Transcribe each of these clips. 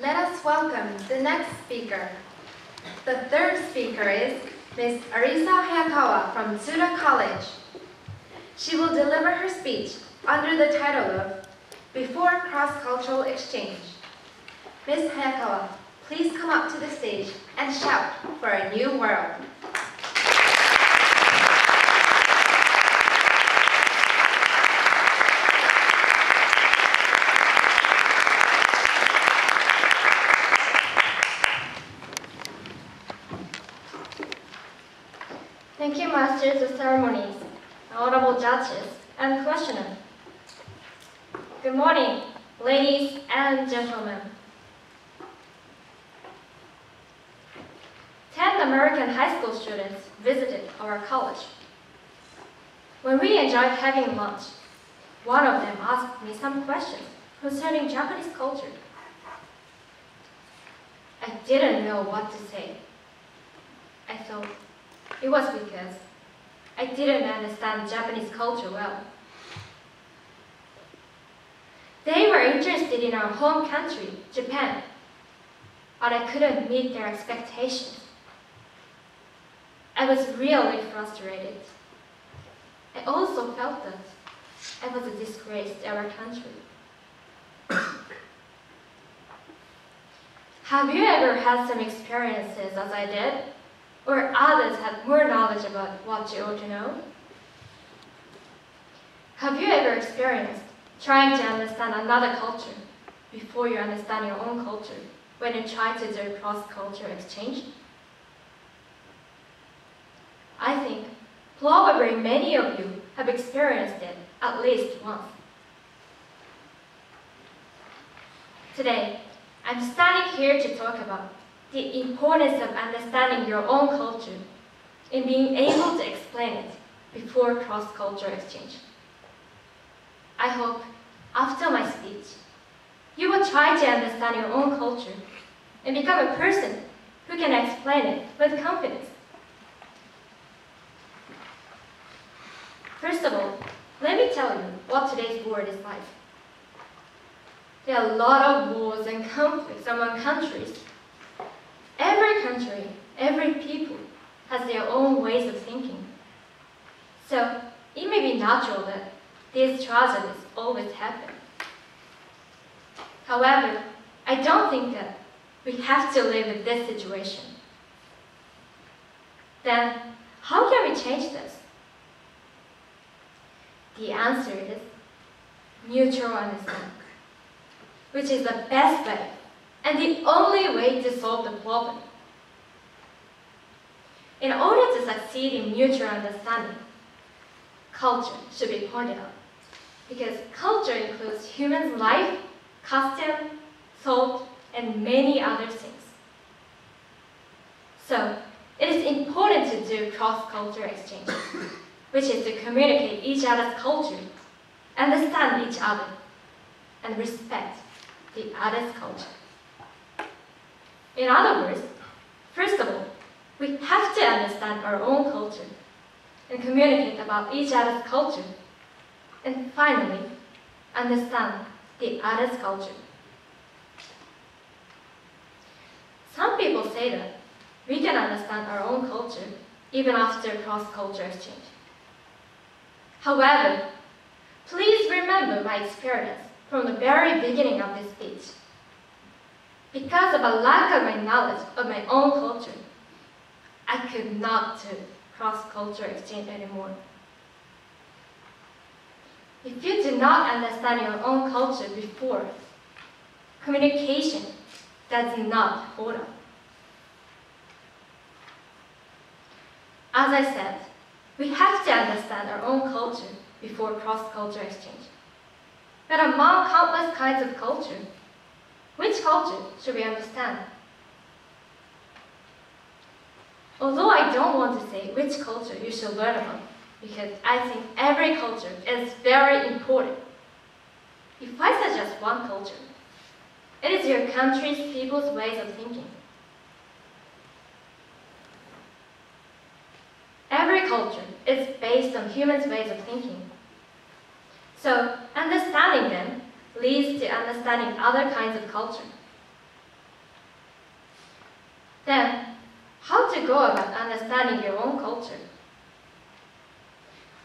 Let us welcome the next speaker. The third speaker is Ms. Arisa Hayakawa from Tsuda College. She will deliver her speech under the title of Before Cross-Cultural Exchange. Ms. Hayakawa, please come up to the stage and shout for a new world. Thank you, Masters of Ceremonies, honorable judges, and questioner. Good morning, ladies and gentlemen. Ten American high school students visited our college. When we enjoyed having lunch, one of them asked me some questions concerning Japanese culture. I didn't know what to say. I thought, it was because I didn't understand Japanese culture well. They were interested in our home country, Japan, but I couldn't meet their expectations. I was really frustrated. I also felt that I was a disgrace to our country. Have you ever had some experiences as I did? or others have more knowledge about what you ought to know? Have you ever experienced trying to understand another culture before you understand your own culture when you try to do cross-cultural exchange? I think probably many of you have experienced it at least once. Today, I'm standing here to talk about the importance of understanding your own culture and being able to explain it before cross-cultural exchange. I hope after my speech, you will try to understand your own culture and become a person who can explain it with confidence. First of all, let me tell you what today's world is like. There are a lot of wars and conflicts among countries Every country, every people has their own ways of thinking. So it may be natural that these tragedies always happen. However, I don't think that we have to live with this situation. Then, how can we change this? The answer is mutual understanding, which is the best way and the only way to solve the problem. In order to succeed in mutual understanding, culture should be pointed out, because culture includes human life, custom, thought, and many other things. So, it is important to do cross-cultural exchange, which is to communicate each other's culture, understand each other, and respect the other's culture. In other words, first of all, we have to understand our own culture and communicate about each other's culture. And finally, understand the other's culture. Some people say that we can understand our own culture even after cross-culture exchange. However, please remember my experience from the very beginning of this speech. Because of a lack of my knowledge of my own culture, I could not do cross-cultural exchange anymore. If you do not understand your own culture before, communication does not hold up. As I said, we have to understand our own culture before cross-cultural exchange. But among countless kinds of culture, which culture should we understand? Although I don't want to say which culture you should learn about, because I think every culture is very important. If I suggest one culture, it is your country's people's ways of thinking. Every culture is based on humans' ways of thinking. So, understanding them leads to understanding other kinds of culture. Then, how to go about understanding your own culture?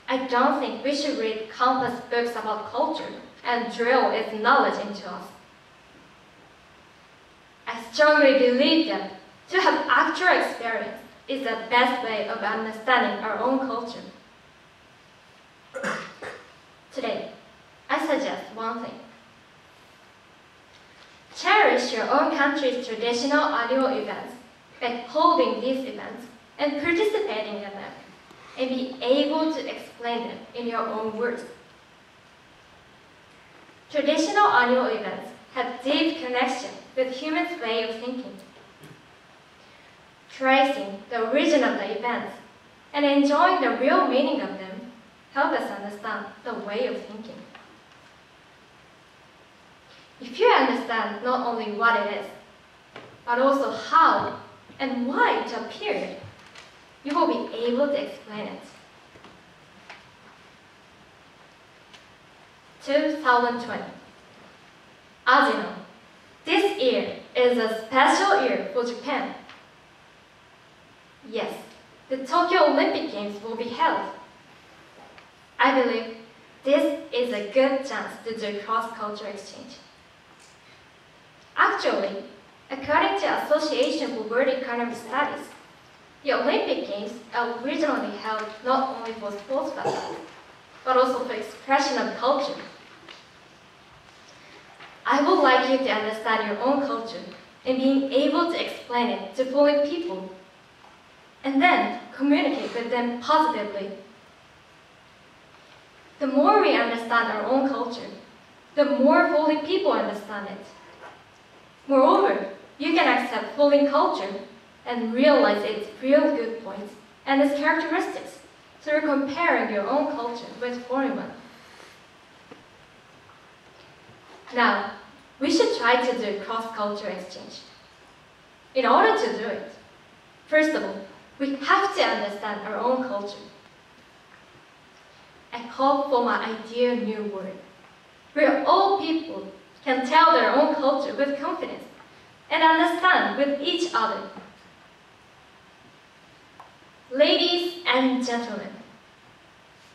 I don't think we should read countless books about culture and drill its knowledge into us. I strongly believe that to have actual experience is the best way of understanding our own culture. Today, I suggest one thing. Cherish your own country's traditional annual events by holding these events and participating in them, and be able to explain them in your own words. Traditional annual events have deep connection with humans' way of thinking. Tracing the origin of the events and enjoying the real meaning of them help us understand the way of thinking. If you understand not only what it is, but also how and why it appeared, you will be able to explain it. 2020. As you know, this year is a special year for Japan. Yes, the Tokyo Olympic Games will be held. I believe this is a good chance to do cross-cultural exchange. Actually, according to Association for World Economic Studies, the Olympic Games are originally held not only for sports but also for expression of culture. I would like you to understand your own culture and being able to explain it to foreign people, and then communicate with them positively. The more we understand our own culture, the more fully people understand it. Moreover, you can accept foreign culture and realize its real good points and its characteristics through comparing your own culture with foreign one. Now, we should try to do cross-cultural exchange. In order to do it, first of all, we have to understand our own culture. I hope for my ideal new world, where all people can tell their own culture with confidence and understand with each other. Ladies and gentlemen,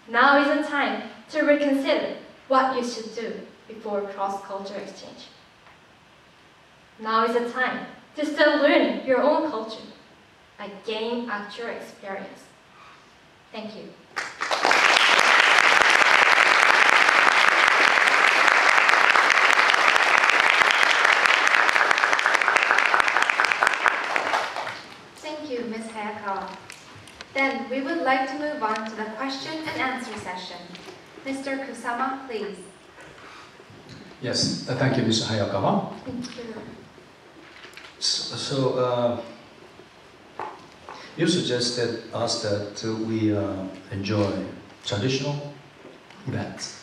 now is the time to reconsider what you should do before cross-cultural exchange. Now is the time to start learning your own culture by gaining actual experience. Thank you. Thank you, Ms. Hayakawa. Then we would like to move on to the question and answer session. Mr. Kusama, please. Yes, uh, thank you, Mr. Hayakawa. Thank you. So, so, uh, you suggested us that uh, we uh, enjoy traditional events.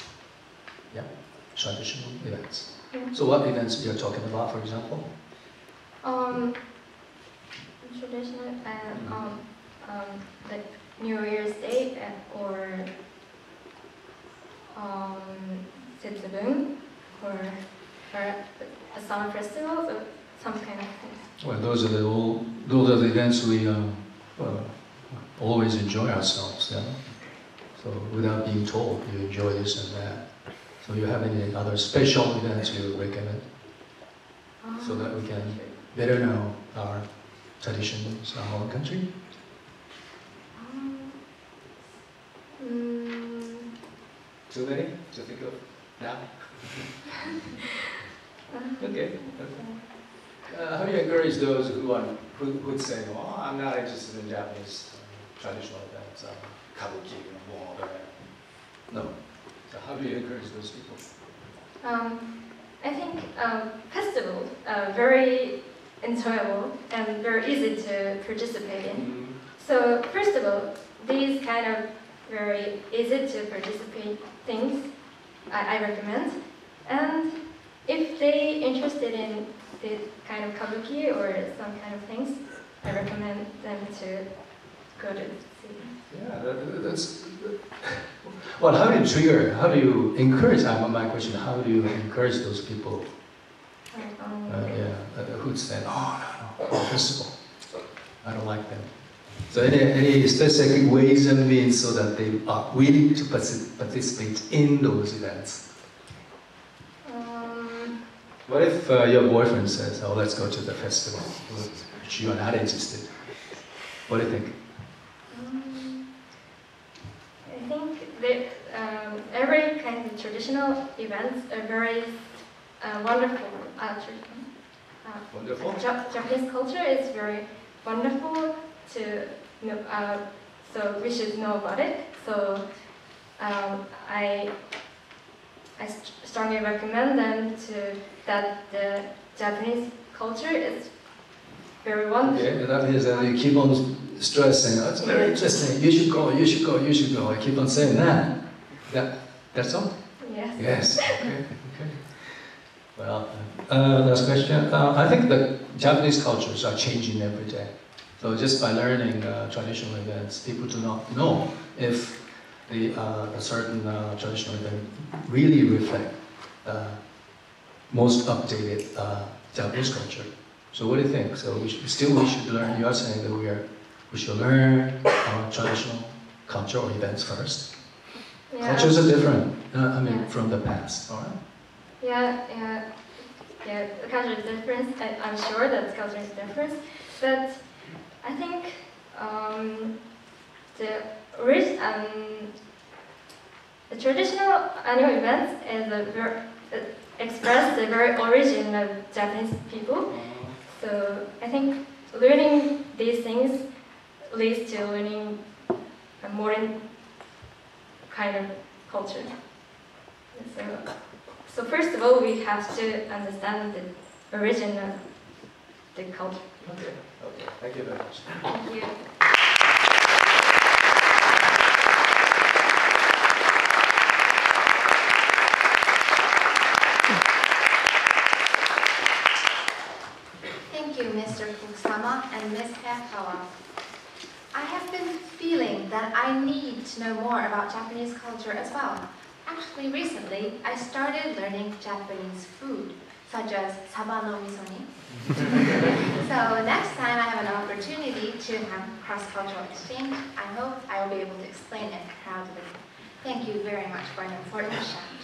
Yeah, traditional events. Yeah. So, what events you're talking about, for example? Um, traditional and um, um, like New Year's Day and, or um, Setsubun or, or a summer festival or some kind of thing. Well, those are the all, those are the events we uh, uh, always enjoy ourselves. Yeah. So, without being told, you enjoy this and that. So, you have any other special events you recommend? So that we can better know our traditions, our country. Um, mm, Too many to think of now? uh, Okay. Uh, how do you encourage those who are who would say, "Well, I'm not interested in Japanese uh, traditional events, um, kabuki and all that"? No. So how do you encourage those people? Um, I think um, festivals are very enjoyable and very easy to participate in. So first of all, these kind of very easy to participate things I, I recommend. And if they interested in this kind of kabuki or some kind of things, I recommend them to go to see. Yeah, that, that's. Well, how do you trigger? How do you encourage? Uh, my question: How do you encourage those people? Um, Uh, yeah, uh, who'd say, "Oh, no, no, festival." I don't like them. So any, any specific ways and means so that they are willing to participate in those events? Um, What if uh, your boyfriend says, "Oh, let's go to the festival," which you are not interested? What do you think? um, I think that um, every kind of traditional events are very uh, wonderful. Uh, uh, Wonderful. Ja- Japanese culture is very wonderful to know, uh, so we should know about it. So um, I, I st- strongly recommend them to that the Japanese culture is very wonderful. Okay, that means that you keep on stressing. Oh, it's very interesting. You should go. You should go. You should go. I keep on saying that. That that's all. Yes. Yes. Okay. Okay. Well, uh, last question. Uh, I think the Japanese cultures are changing every day. So just by learning uh, traditional events, people do not know if the uh, a certain uh, traditional event really reflect uh, most updated uh, Japanese culture. So what do you think? So we should, still we should learn. You are saying that we are we should learn our traditional culture or events first. Yeah. Cultures are different. Uh, I mean, Yeah. from the past. All right. Yeah, yeah, yeah. The culture is different. I, I'm sure that the culture is different, but I think um, the orig- um, the traditional annual events is a uh, express the very origin of Japanese people. So I think learning these things leads to learning a modern kind of culture. So, so first of all, we have to understand the origin of the culture. Okay. Okay. Thank you very much. Thank you. Thank you, Mr. Kusama and Ms. Hayakawa. I have been feeling that I need to know more about Japanese culture as well. Actually, recently, I started learning Japanese food, such as saba no misoni. so next time I have an opportunity to have cross-cultural exchange, I hope I will be able to explain it proudly. Thank you very much for an important shout.